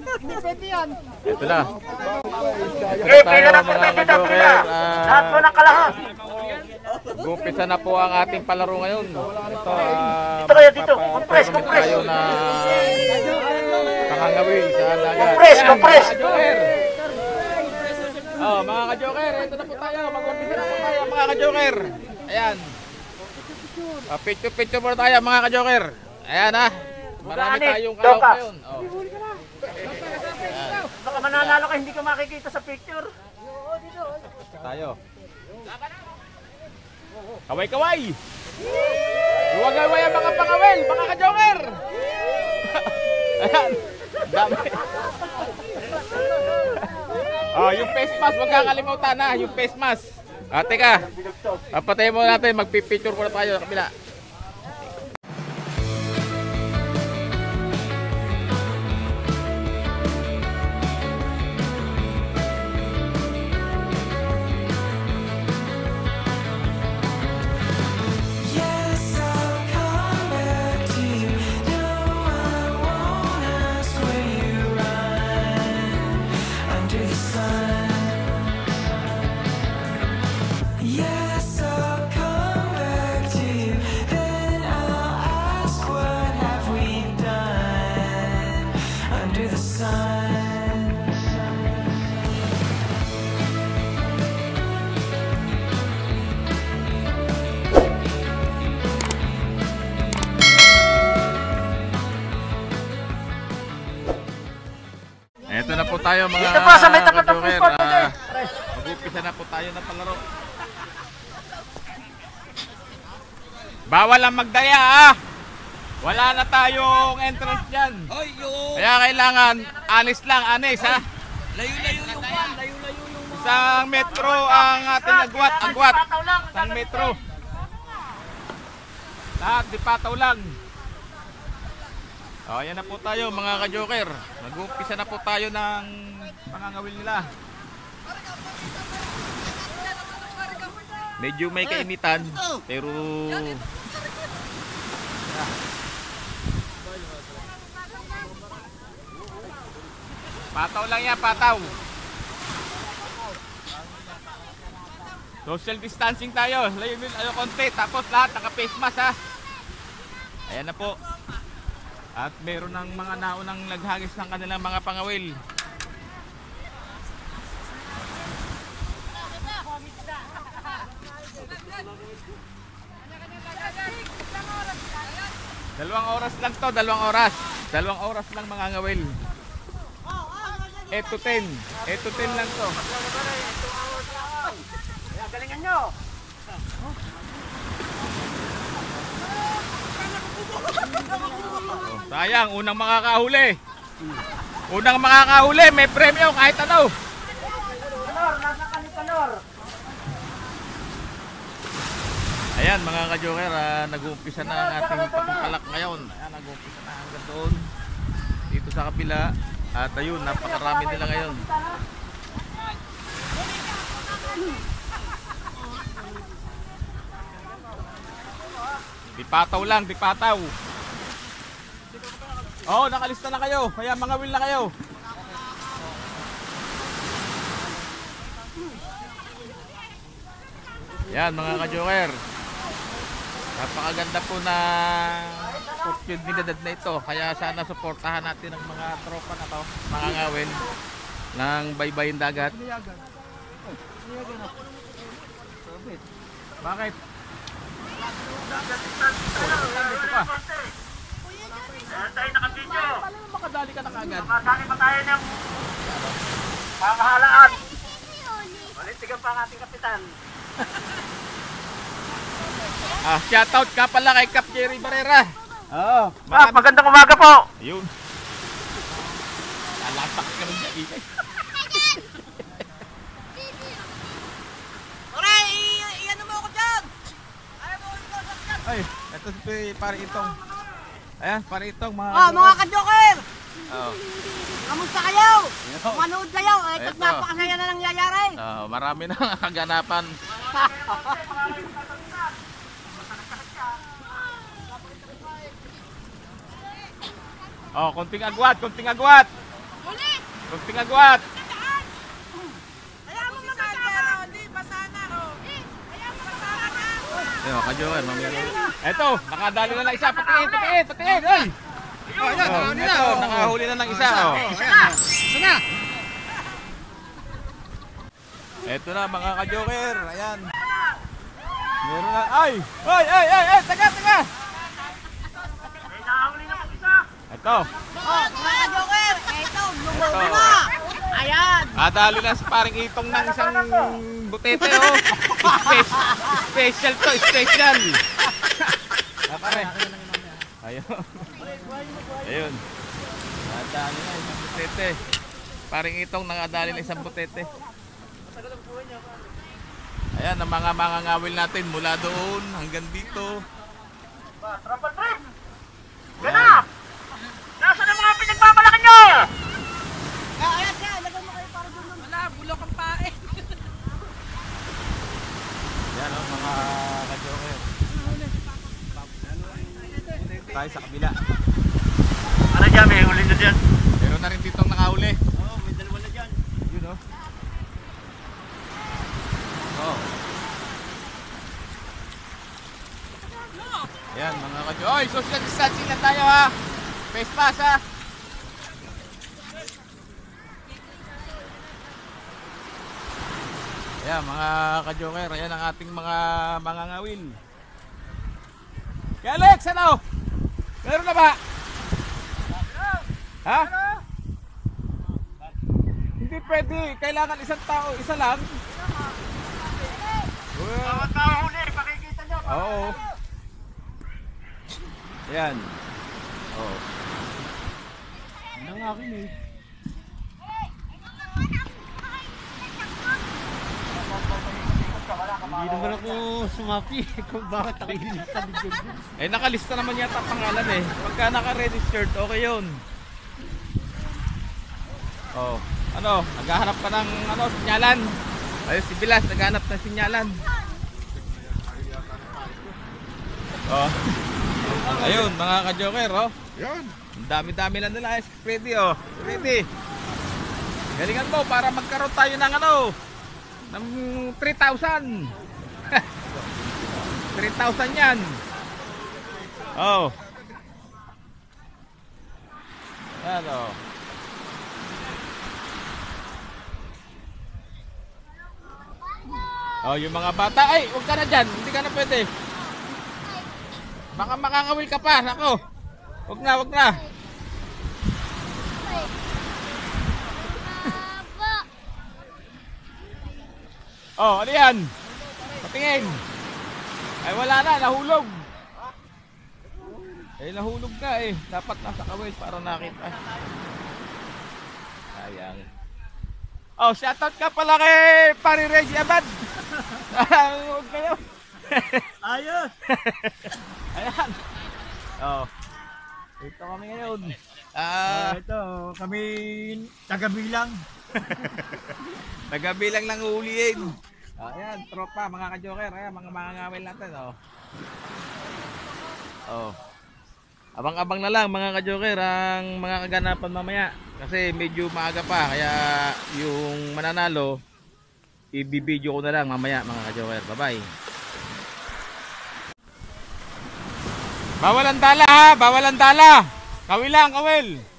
Hindi pwede yan. Ito na. Ito tayo po mga ka-joker. Lahat po Ah, ng kalahas. Gumpisa na po ang ating palaro ngayon. Ito, ah, Dito kayo, dito. Compress, compress. tayo na pangangawil sa dagat. Compress, compress. Oh, mga ka-joker, ito na po tayo. Mag-umpisa na po tayo, mga ka-joker. Ayan. Ah, picture-picture muna tayo, mga ka-joker. Ayan ah. Marami tayong Joker. ngayon. Oh. Baka mananalo ka, hindi ka makikita sa picture. Tayo. Kaway-kaway! Huwag-kaway ang mga pangawel, mga ka-joker! Ayan, dami. oh, yung face mask, huwag kakalimutan na, yung face mask. Ah, teka, ah, patayin mo natin, magpipicture muna tayo sa kabila. Tayo mga Dito po, sa may tapat ng food court, Ah. Mag-umpisa na po tayo ng palaro. Bawal ang magdaya ah! Wala na tayong entrance dyan. Kaya kailangan, honest lang, honest ha. Layo-layo yung kwan. Layo-layo yung mga... Isang metro ang ating agwat, agwat. Isang metro. Lahat, di pataw lang. O, ayan na po tayo mga ka-joker. Mag-uumpisa na po tayo ng pangangawil nila. Medyo may kainitan, pero... Pataw lang yan, pataw. Social distancing tayo. Layo ayo konti. Tapos lahat naka-face mask ha. Ayan na po. At meron ng mga naunang naghagis ng kanilang mga pangawil. Dalawang oras lang to, dalawang oras. Dalawang oras lang mga ngawil. 8 to 10. 8 to 10 lang to. Galingan nyo. Oh, sayang, unang makakahuli. Unang makakahuli, may premyo kahit ano. Kanor, nasa Kanor. Ayan mga ka-joker, ah, nag-uumpisa na ang ating patimpalak ngayon. Ayan, nag-uumpisa na hanggang doon. Dito sa kapila. At ayun, napakarami nila ngayon. Dipataw lang, Oh, nakalista na kayo. Kaya mga will na kayo. Yan mga ka-joker. Napakaganda po na oportunidad na ito. Kaya sana suportahan natin ang mga tropa na to, mga ngawin ng baybayin dagat. Bakit? Dito ka. Ayan tayo naka-video. Paano makadali ka na kagad? Masali pa tayo ng pamahalaan. Palintigan pa ang ating kapitan. Ah, shoutout ka pala kay Cap Jerry Barrera. Oo. Ah, magandang umaga po. Ayun. Lalapak ka rin dyan. eh. Dyan! Ay, ito si pare itong. Ayan, pare itong mga Oh, mga ka-joker! Oh. Kamusta kayo? Manood kayo. Eh, ito't napakasaya na nangyayari. Ah, marami na kaganapan. Oh, konting agwat, konting agwat. Uli! Huwag tingagwat. Kaya mo masana, hindi, masana, oh. Kaya mo masana na. Ayun, mga ka-joker, mamaya. Eto, nakadali na ng isa. Patingin, patingin, patingin. Ay! Oh, yan, Oh, nakahuli na. eto, oh. nakahuli na ng isa. Oh. Ayan. Isa na. Eto na mga ka-joker. Ayan. Meron na. Ay! Ay, ay, ay, ay! Taga, taga! May nakahuli na pag isa. Eto. Oh, mga ka-joker, eto, lumaw na. Ayan. Kadali na sa paring itong ng isang butete, oh. Spe- special to, special. Ah, pare. Ayun. Ayun. Kadali na isang butete. Paring itong nakadali na isang butete. Ayan, ang mga mga ngawil natin mula doon hanggang dito. Tropa trip! Ganap! Nasaan ang mga pinagmamalaki nyo? Ah, ayan ka, lagyan mo kayo para doon. Wala, bulok ang pae. Oh, mga ka-joker. Tayo sa kabila. Ano dyan, may huli na dyan. Meron na rin ditong nakahuli. Oo, may dalawa na dyan. Yun oh. Oh. Yan mga kadyo. Oy, social distancing lang tayo ha. Face mask ha. Yan mga kadyoker. Ayan ang ating mga mga ngawil. Kaya Alex, ano? Meron na ba? Ha? Hindi pwede. Kailangan isang tao, isa lang. Bawat tao huli, pakikita nyo. Oo. Ayan. Oo. Ano nga akin eh. Hindi naman ako sumapi kung bakit ako inilista ni Jojo. Eh nakalista naman yata pangalan eh. Pagka naka-registered, okay yun. Oh. Ano? Naghahanap ka ng ano, sinyalan. Ayun si Bilas, naghahanap ng sinyalan. Oh. Ayun, mga ka-joker, oh. Yan. Ang dami-dami na nila. Eh, ready, oh. Ready. Galingan mo para magkaroon tayo ng ano, ng 3,000. 3,000 yan. Oh. Yan, oh. Oh, yung mga bata. Ay, huwag ka na dyan. Hindi ka na pwede. Baka makakawil ka pa. Nako. Huwag na, huwag na. Oh, ano yan? Patingin. Ay, wala na. Nahulog. Eh, nahulog ka eh. Dapat nasa kawis para nakita. Sayang. Oh, shoutout ka pala kay Pari Reggie Abad. Huwag kayo. Ayos! Ayan. Oh. Ito kami ngayon. Ah, ito, kami tagabilang. nagabilang lang uliin. Oh, ayan, tropa, mga ka-joker, ayan, mga mga ngawil natin, oh. Oh. Abang-abang na lang mga ka-joker ang mga kaganapan mamaya kasi medyo maaga pa kaya yung mananalo ibibideo ko na lang mamaya mga ka-joker. Bye-bye. Bawal ang dala ha, bawal ang dala. Kawil lang, kawil.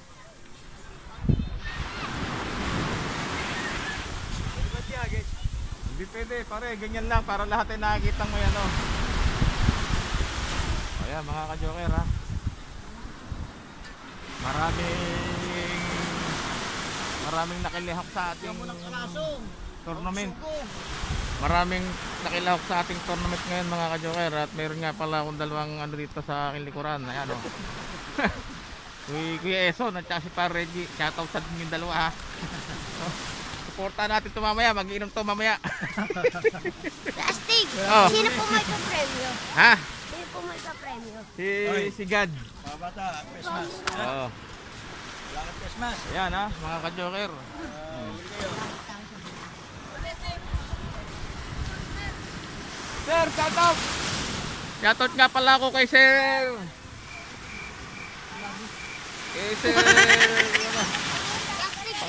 Hindi pwede, pare, ganyan lang para lahat ay nakikita mo yan, oh. Ayan, mga ka-joker, ha. Maraming maraming nakilihok sa ating tournament. Maraming nakilahok sa ating tournament ngayon mga ka-joker at mayroon nga pala akong dalawang ano dito sa aking likuran. Ayan o. Kuya, Kuya Eso, at saka si Pa Reggie. Shoutout sa yung dalawa ha. Suporta natin ito mamaya. Mag-iinom to mamaya. Plastic! Oh. Sino po may pa-premyo? ha? Sino po may pa-premyo? Si, si God. Mga bata, Christmas. Oo. Salamat Christmas. Ayan ha, mga ka-joker. Sir, shoutout! Shoutout nga pala ako kay Sir. Kay Sir.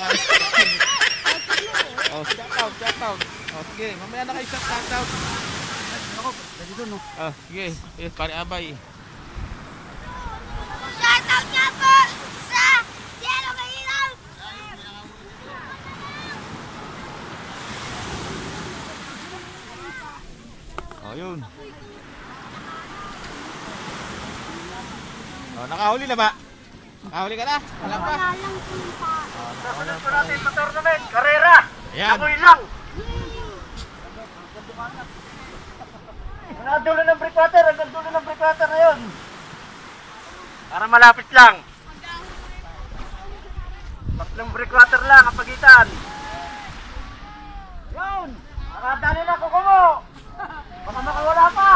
ano? oh, shout out, shout out. Oh, sige, mamaya na kayo shout out. Ako, dali doon, no? Oh, sige. Yes, pare abay. Shoutout nga po sa Yelo Mahirap! Oh, yun. Oh, nakahuli na ba? Nakahuli ka na? Wala pa. Wala lang punta. Sasunod ko natin sa tournament. Karera! Ayan. Ako'y lang! Hanggang dulo ng breakwater, hanggang dulo ng breakwater na yun. Para malapit lang. Tatlong breakwater lang ang pagitan. Yun! Nakadali na kuko mo! Baka makawala pa!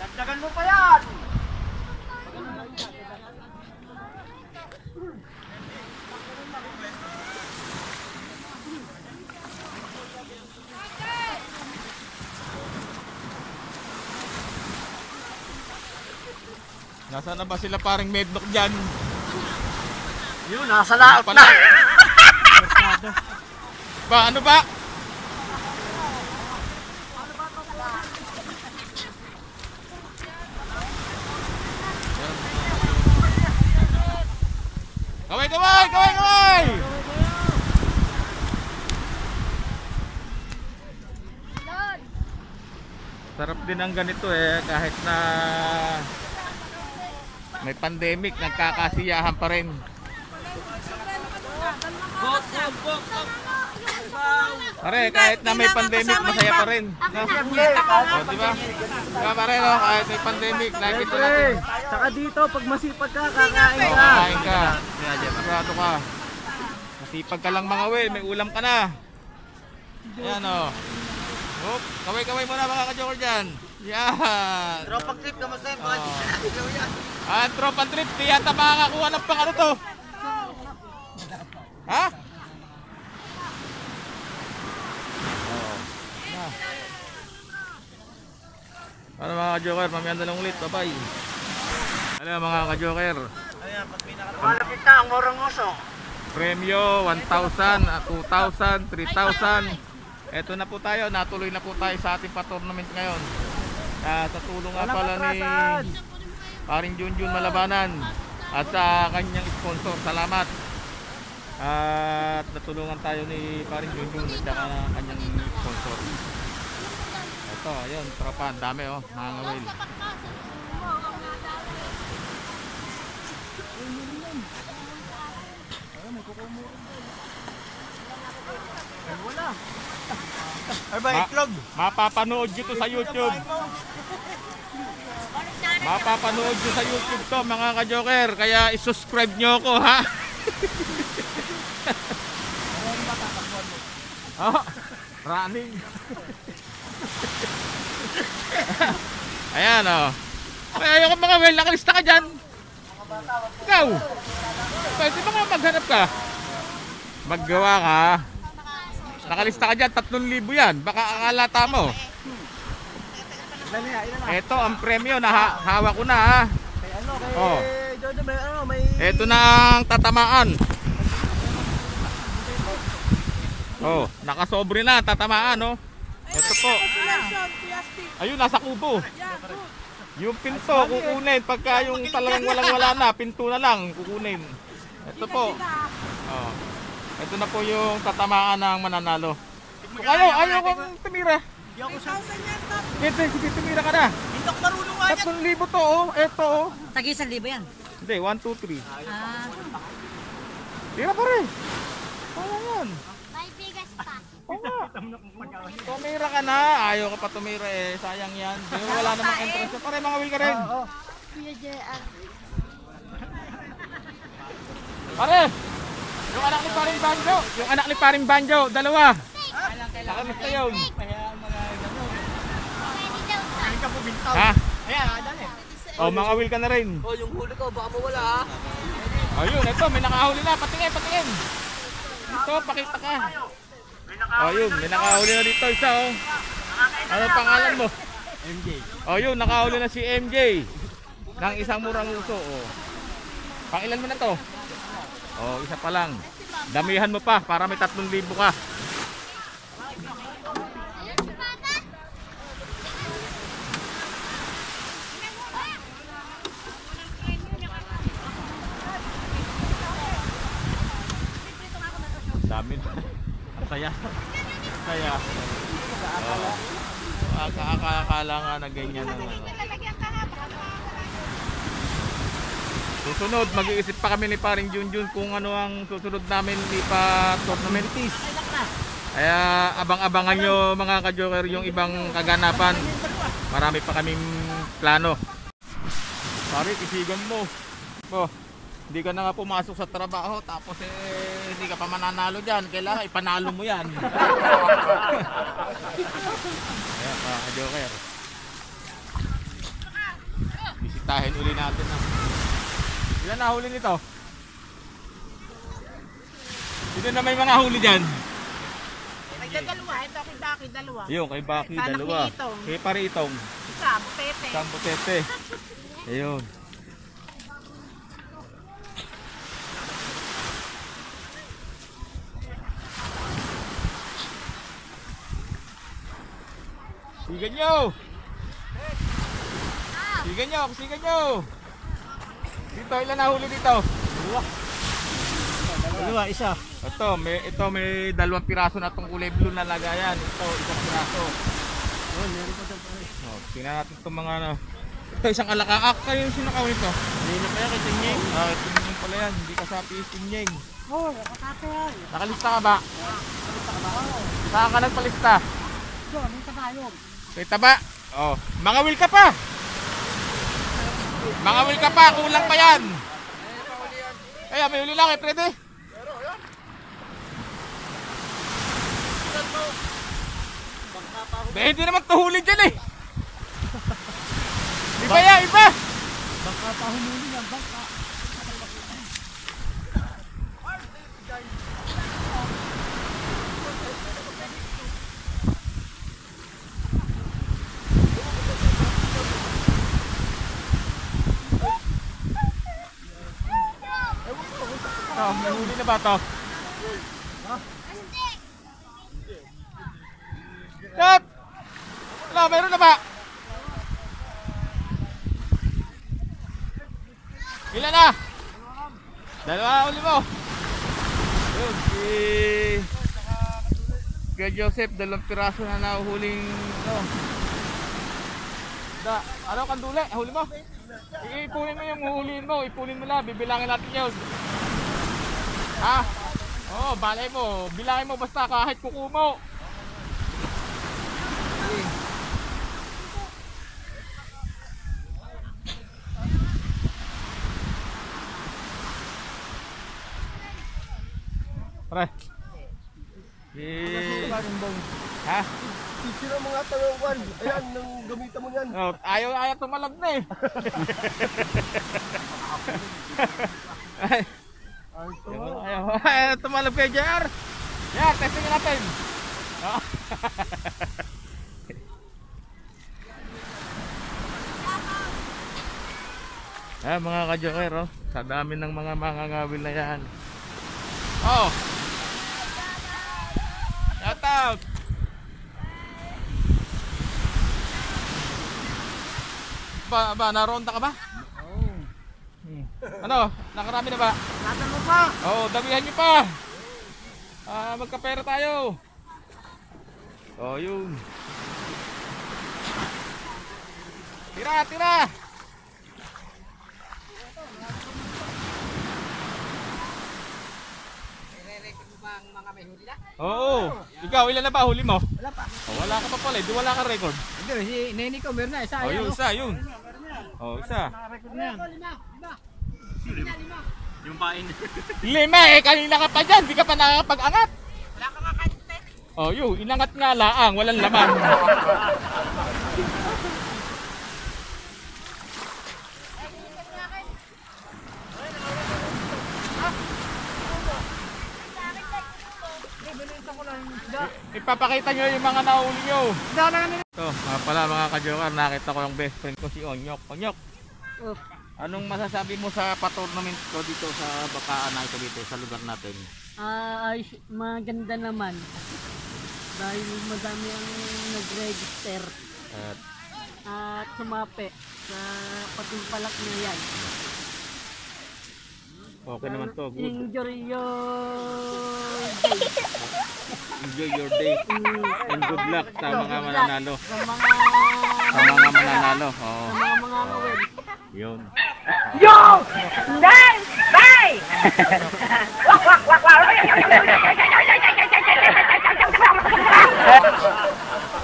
Dagdagan mo pa yan! Nasaan na ba sila paring medlock dyan? Yun, nasa laot na! Ba, ano ba? Kaway, kaway, kaway, kaway! Sarap din ang ganito eh, kahit na may pandemic, nagkakasiyahan pa rin. Pare, kahit na may pandemic, masaya pa rin. No? O, di ba? Diba pare, no? Kahit may pandemic, nakikita natin. Saka dito, pag masipag ka, O, kakain ka. Sigurado ka. Masipag ka lang mga we, may ulam ka na. Ayan o. Hop, kaway-kaway muna mga ka-joker dyan. Yan. Tropang trip, kamusta yun? Baka Ah, tropang trip, di yata makakakuha ng pang ano to. Ha? Oh. Na. Ano mga ka-joker, mamaya na lang ulit, bye-bye. Ano mga ka-joker, Malapit na ang morong uso. premyo 1,000, ah, 2,000, 3,000. Eto na po tayo, natuloy na po tayo sa ating pa-tournament ngayon. Ah, sa tulong nga pala ni paring Junjun Malabanan at sa kanyang sponsor. Salamat. At natulungan tayo ni paring Junjun at saka ng kanyang sponsor. Ito, ayun, tropa, dami oh, mga ngawil. Ay ba, itlog? Mapapanood nyo to sa YouTube. Mapapanood nyo sa YouTube to mga ka-joker. Kaya isubscribe nyo ako ha. oh, running. Ayan oh. Ay, ayoko mga well, nakalista ka dyan. Ikaw. Pwede ba nga maghanap ka? Maggawa ka. Nakalista ka dyan, 3,000 yan. Baka akala mo. Ito ang premyo na ha- hawak ko na ha. Ano, kay Oh. Jojo, may ano, may... Ito na ang tatamaan. Oh, nakasobre na tatamaan oh. Ito po. Ayun nasa kubo. Yung pinto kukunin pagka yung talagang walang wala na, pinto na lang kukunin. Ito po. Oh. Ito na po yung tatamaan ng mananalo. Kung ayaw, ayaw kong tumira. 3,000 yan, top. Sige, sige, tumira ka na. Indok marunong nga yan. 3,000 to oh. Ito oh. Tagi isang libo yan. Hindi, 1, 2, 3. Ah, Tira pa rin. Kaya yan. May bigas pa. Oo nga. Tumira ka na. Ayaw ka pa tumira eh. Sayang yan. Di wala namang entrance. Pare, mga will ka rin. JR. Pare! Yung anak ni Paring Banjo. Yung anak ni Paring Banjo. Dalawa. Yun? Pwede daw sa. Ha? Ayan, dali. O, mga will ka na rin. oh, yung huli ko, baka mawala ah. Ayun, ito. May nakahuli na. Patingin, patingin. Dito, pakita ka. O, yun. May nakahuli na dito. Isa, oh. Ano pangalan mo? MJ. O, yun. Nakahuli na si MJ. Ng isang murang uso, oh. Pangilan mo na to? Oh, isa pa lang. Damihan mo pa para may 3,000 ka. Dami. Ang saya. Ang saya. Oh. Akala nga na ganyan ang ano. Susunod, mag-iisip pa kami ni paring Junjun kung ano ang susunod namin lipat tournament. Kaya abang-abangan nyo mga ka-joker yung ibang kaganapan. Marami pa kaming plano. Pare, isigan mo. Oh, hindi ka na nga pumasok sa trabaho tapos eh hindi ka pa mananalo dyan. Kailangan ipanalo mo yan. Kaya mga ka-joker. Bisitahin uli natin na. Ilan na huli nito? Sino na may mga huli dyan? May dalawa, ito kay Daki, dalawa. Yung kay Baki, dalawa. kay Itong. Kay Paritong, Isa, pete. isang butete. Ayun. Sigan nyo! Sigan nyo! Sigan nyo! Dito, ilan nahuli dito? Dalawa, isa. Ito, may, ito may dalawang piraso na itong kulay blue na lagayan. Ito, isang piraso. Oh, meron pa daw pare. Oh, tingnan natin itong mga ano. Ito, isang alakaak. Kayo yung sinakaw nito. Kanina pa yan kay Tinyeng. Ah, ito yung pala yan. Hindi kasapi yung tinyeng. Oo, nakakate yan. Nakalista ka ba? Saan ka nagpalista? Doon, yung tayo. Kay taba. Oh, mga will ka pa. Mga will ka pa, kulang pa yan. Kaya may huli lang eh, pwede. Eh, hindi naman tuhuli dyan eh. Iba yan, iba. Bangka pa humuli Oh, may huli na ba to? Stop! Wala, meron na ba? Ilan na? Dalawa uli mo. Yun, si... Kuya Joseph, dalawang piraso na nahuhuling... Ano? Da, ano kandule? Huli mo? Ipunin mo yung huhulihin mo. Ipunin mo lang. Bibilangin natin yun. Ha? Oo, oh, balay mo. Bilangin mo basta kahit kuko mo. Pre. Eh, ha? Sira mga tawawan. Ayan, nang gamitan mo yan. Oh, ayaw ayaw tumalab na eh. Ay. Ayaw, ayaw tumalab kay JR. Yan, testing natin. Oh. Ah, mga ka-joker, oh. Sa dami ng mga mangangawil na yan. Oh. Shout out. Ba, ba, naronda ka ba? Ano, nakarami na ba? Natan mo pa. Oo, oh, damihan nyo pa. Ah, magkapera tayo. Oh, yun. Tira, tira. Oo. Ikaw, ilan na ba huli mo? Wala pa. Oh, wala ka pa pala. Di wala ka record. Hindi, si Nene ko, meron na. Isa, Oh, yun, oh. isa, yun. Oh, isa. Nakarecord na yan. Lima eh, kanina ka pa dyan. Di ka pa nakakapag-angat. Wala ka tek. Oh, yun. Inangat nga laang. Walang laman. Ipapakita nyo yung mga nahuli nyo. Ito, mga pala mga ka-joker, nakita ko yung best friend ko si Onyok. Onyok, Anong masasabi mo sa pa-tournament ko dito sa Bakaan na ito dito sa lugar natin? Ah, maganda naman. Dahil madami ang nag-register At at sumapi sa patimpalak na yan. okay naman to. Good. Enjoy your day. Enjoy your day and good luck sa mga mananalo. Sa mga Sa mga mananalo. Oo. sa mga mga kawin. Yun.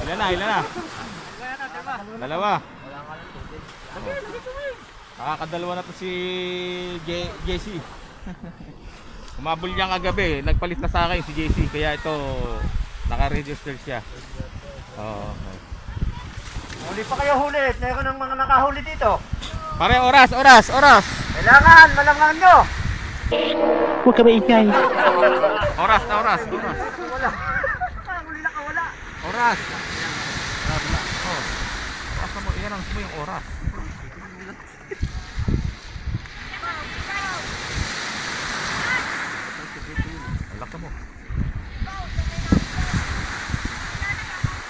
Ilan na, ilan na? Dalawa. Nakakadalawa na to si J JC. Umabol niya kagabi, nagpalit na sa akin si JC kaya ito naka-register siya. Oo. Huli pa kayo huli. Meron ng mga nakahuli dito. Pare oras, oras, oras. Kailangan, malangan nyo. Huwag ka maingay. Oras na oras, oras. Oras. Oras na. Oh. Oras mo, iyan mo yung oras.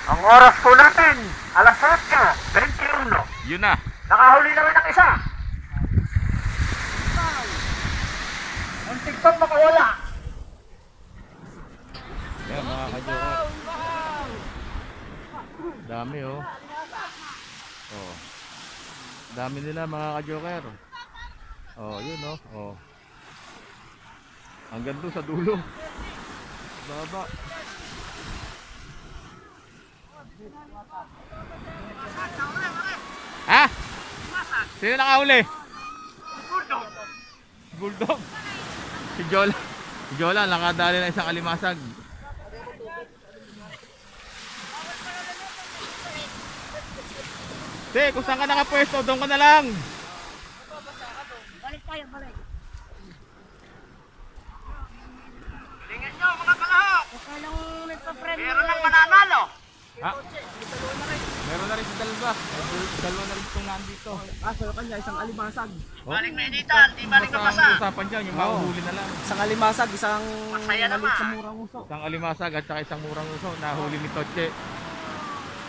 Ang oras po natin, alas 8, 21. Yun na. Nakahuli naman ng isa. Muntik pang makawala. Yan mga kajoker. Dami oh. Oh. Dami nila mga kajoker. Oh, yun oh. Oh. Hanggang doon sa dulo. Baba. Ha? Sino nakahuli? Bulldog. Bulldog. Si Jola. Si Jola nakadali na isang alimasag. Te, kung saan ka nakapwesto, doon ka na lang. Balik tayo, balik. Tingnan nyo mga kalahok. Meron ng mananalo. Ha? Meron na rin si Dalba. Dalawa na rin itong nandito. Ah, sa kanya, isang alimasag. Baling mainitan, di baling Basta ang mapasa. usapan dyan, yung mahuhuli na lang. Isang alimasag, isang naman. sa murang uso. Isang alimasag at saka isang murang uso. Nahuli ni Toche.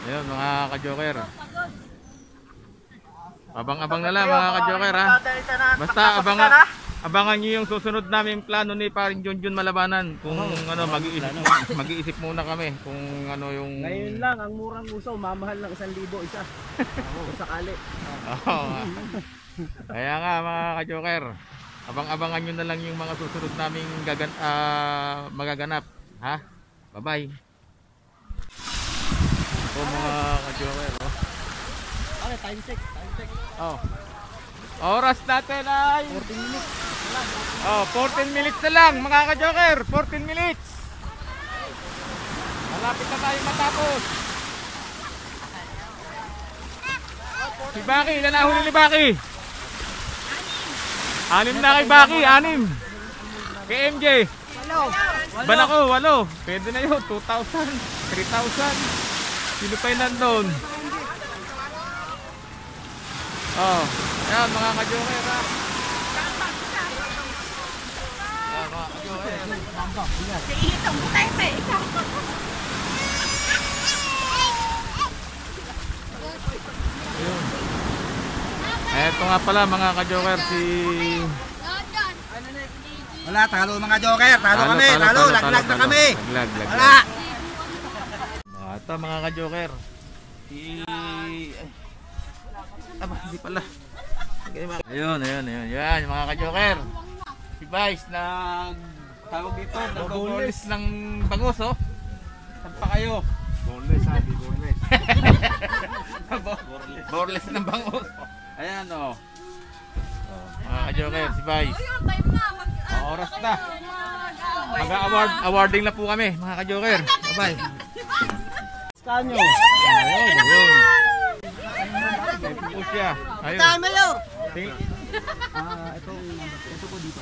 Ayun mga ka-joker. Abang-abang na lang mga ka-joker ha. Basta abangan abangan niyo yung susunod namin plano ni paring Junjun Malabanan kung ano mag-iisip mag-iisip muna kami kung ano yung Ngayon lang, ang murang uso, mamahal ng isang libo isa. Kung sakali. Oo. Kaya nga mga ka-joker, abang-abangan nyo na lang yung mga susunod naming gagan ah, magaganap. Ha? Bye-bye. Ito mga ka-joker. Oh. Okay, time check, time check. Oh. Oras natin ay 14 minutes. Oh, 14 minutes na lang mga ka-joker. 14 minutes. Malapit na tayo matapos. Si Baki, ilan na huli ni Baki? Anim na kay Baki, anim. Kay MJ. Walo. Balako, walo. Pwede na yun, 2,000, 3,000. Sino pa yung nandun? Oh, ayan mga ka-joker ha. Ayan mga ka-joker. Iitong mo tayo sa ikaw. Ayun. Eto nga pala mga ka-joker si Wala, talo mga joker. Talo, kami, talo, laglag na kami. Laglag, laglag. Wala. Ito mga ka-joker. Si... Aba, hindi pala. Ayun, ayun, ayun. Yan, mga ka-joker. Si Vice na tawag dito, nag-boneless ng bangus, oh. Saan pa kayo? Boneless, sabi, boneless. boneless ng bangus. Ayan, oh. oh mga ka-joker, si Vice. Oh, oras na. Mag-award, awarding na po kami, mga ka-joker. Bye-bye. Skanyo. Ayun, ayun. Ayun po siya. Ayun. Mayor. Ting- Ah, itong, ito po dito.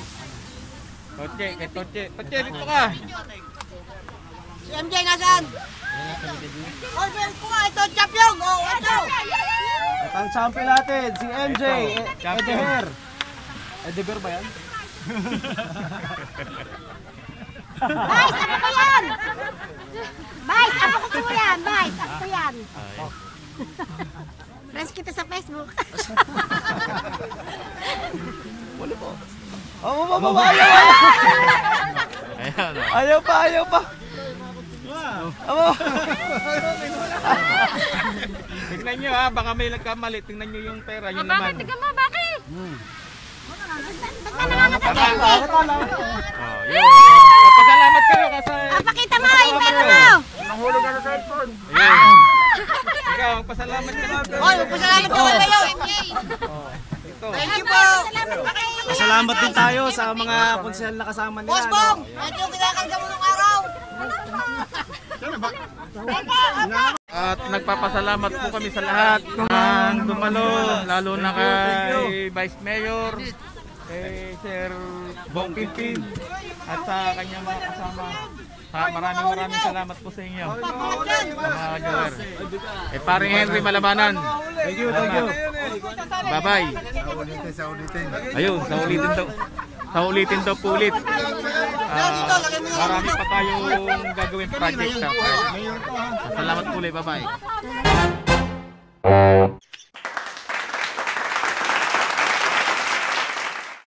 Toche, kay Toche. Toche, dito ka. Si MJ nasaan? Ko nga, ito champion. Oh, ito. At ang champion natin, si MJ, E-. Edeher. Edeher ba yan? Vice, ako ko yan! Vice, ako ko po yan! Vice, ako ko yan! Friends kita sa Facebook. Oo, oh, oh, ayaw! Ayan, oh. Ayaw pa, ayaw pa! Amo! Tingnan nyo ha, baka may nagkamali. Tingnan nyo yung pera, yun naman. Tignan mo, bakit? Ba't ka Tama. nangangatay? Oh, yun. Oh, pasalamat kayo kasi... Pakita mo yung pera mo! Nahulog ka sa cellphone. Ayun. Ikaw, pasalamat ka. Hoy, pasalamat ka wala yun. Ito. Thank you po! Salamat din tayo sa mga konsehal na kasama nila. Boss Bong, ito yung kinakarga mo nung araw. At nagpapasalamat po kami sa lahat ng dumalo, lalo na kay Vice Mayor, kay Sir Bong Pimpin, at sa kanyang mga kasama. Ha, maraming maraming salamat po sa inyo. Mga Jower. Eh, paring Henry Malabanan. Thank you, thank you. Bye-bye. Ayun, sa ulitin daw. Sa ulitin daw po ulit. Ah, marami pa tayong gagawin project. Salamat po ulit. Bye-bye.